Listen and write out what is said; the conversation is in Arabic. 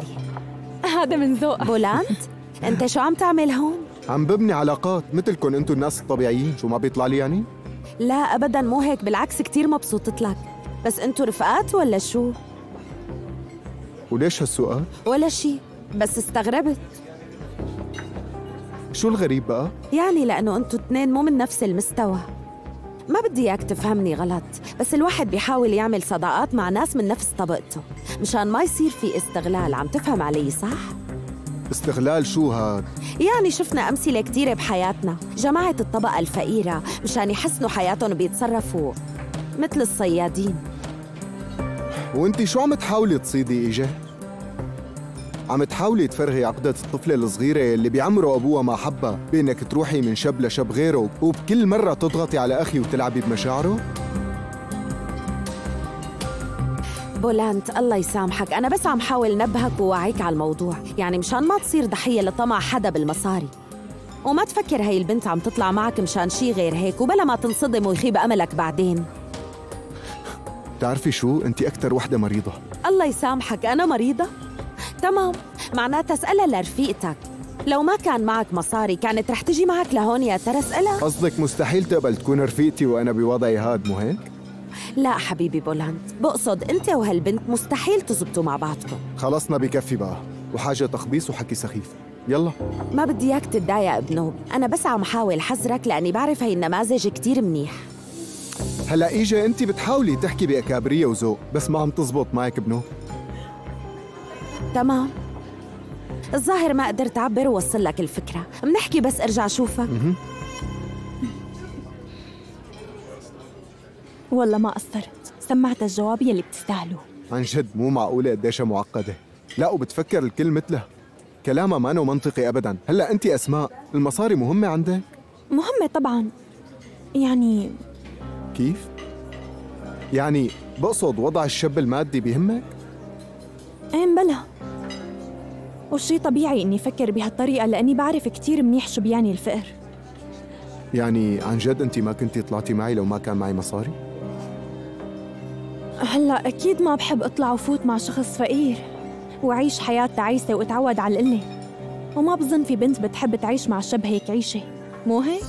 حقني هذا من ذوقك. بولانت انت شو عم تعمل هون؟ عم ببني علاقات مثلكم أنتم الناس الطبيعيين شو ما بيطلع لي يعني؟ لا ابدا مو هيك بالعكس كتير مبسوطة لك. بس انتو رفقات ولا شو؟ وليش هالسؤال؟ ولا شي بس استغربت. شو الغريب بقى؟ يعني لأنه انتو اتنين مو من نفس المستوى. ما بدي إياك تفهمني غلط بس الواحد بيحاول يعمل صداقات مع ناس من نفس طبقته. مشان ما يصير في استغلال عم تفهم علي صح؟ استغلال شو هاد؟ يعني شفنا أمثلة كتيرة بحياتنا. جماعة الطبقة الفقيرة مشان يحسنوا حياتهم بيتصرفوا مثل الصيادين. وانت شو عم تحاولي تصيدي ايجا عم تحاولي تفرغي عقدة الطفلة الصغيرة اللي بيعمروا أبوها ما حبها بإنك تروحي من شب لشب غيره وبكل مرة تضغطي على أخي وتلعبي بمشاعره؟ بولانت الله يسامحك. أنا بس عم حاول نبهك ووعيك على الموضوع. يعني مشان ما تصير ضحية لطمع حدا بالمصاري. وما تفكر هاي البنت عم تطلع معك مشان شي غير هيك وبلا ما تنصدم ويخيب أملك بعدين. بتعرفي شو؟ انت أكثر وحدة مريضة. الله يسامحك. أنا مريضة؟ تمام. معناتها اسألها لرفيقتك. لو ما كان معك مصاري كانت رح تجي معك لهون يا ترى؟ اسألها قصدك مستحيل تقبل تكون رفيقتي وأنا بوضعي هاد مو هيك؟ لا حبيبي بولند بقصد أنت وهالبنت مستحيل تزبطوا مع بعضكم. خلصنا بكفي بقى. وحاجة تخبيص وحكي سخيف. يلا. ما بدي إياك تتضايق بنوب أنا بس عم حاول حذرك لأني بعرف هي النماذج كتير منيح. هلا إيجا أنت بتحاولي تحكي بأكابرية وذوق بس ما عم تزبط معك بنو تمام. الظاهر ما قدرت أعبر ووصل لك الفكرة. بنحكي بس ارجع شوفك والله ما قصرت. سمعت الجواب يلي بتستاهله. عن جد مو معقولة قديش معقدة. لا وبتفكر الكل مثلها. كلامها ما منطقي أبدا. هلأ أنت أسماء المصاري مهمة عندك؟ مهمة طبعا. يعني كيف؟ يعني بقصد وضع الشاب المادي بيهمك؟ إيه بلا. وشي طبيعي إني أفكر بهالطريقة لأني بعرف كتير منيح شو بيعني الفقر يعني عن جد أنت ما كنتي طلعتي معي لو ما كان معي مصاري؟ هلأ أكيد ما بحب أطلع وفوت مع شخص فقير وعيش حياة تعيسة وأتعود على القلة وما بظن في بنت بتحب تعيش مع شب هيك عيشة مو هيك؟